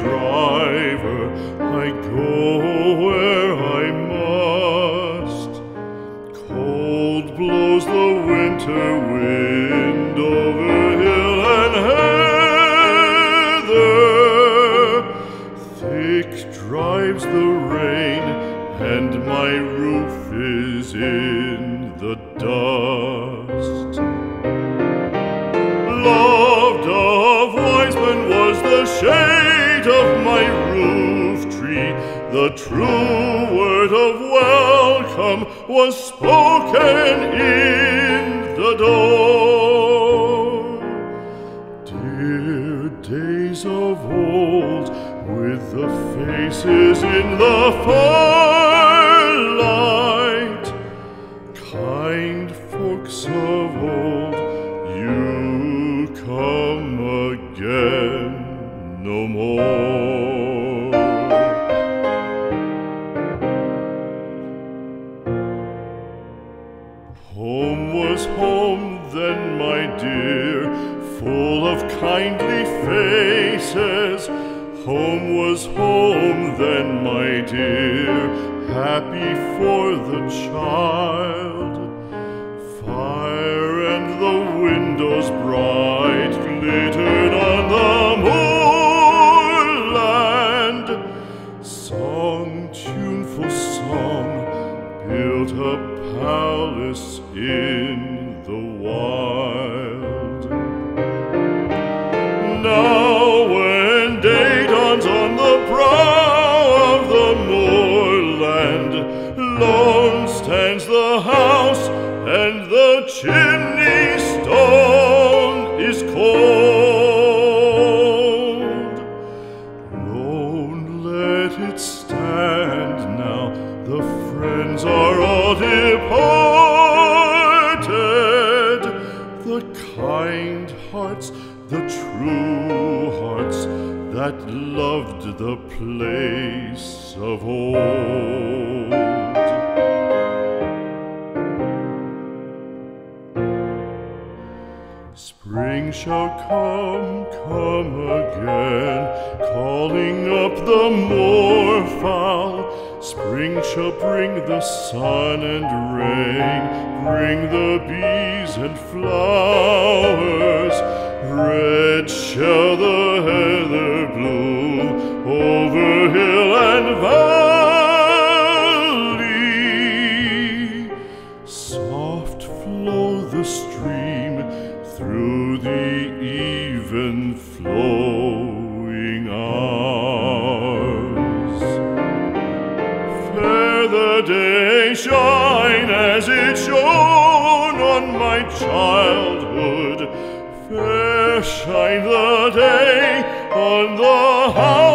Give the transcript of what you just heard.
conquer, I go where I must. Cold blows the winter wind over hill and heather. Thick drives the rain, and my roof is in the dust. The true word of welcome was spoken in the door. Dear days of old, with the faces in the firelight, happy for the child. Fire and the windows bright glittered on the moorland. Song, tuneful song, built a palace in the wild. Stands the house, and the chimney stone is cold. Lone, let it stand now. The friends are all departed. The kind hearts, the true hearts that loved the place of old. Spring shall come, come again, calling up the moorfowl. Spring shall bring the sun and rain, bring the bees and flowers. Red shall the heather bloom over hill and valley. Soft flow the stream through the even flowing hours. Fair the day shine as it shone on my childhood. Fair shine the day on the house.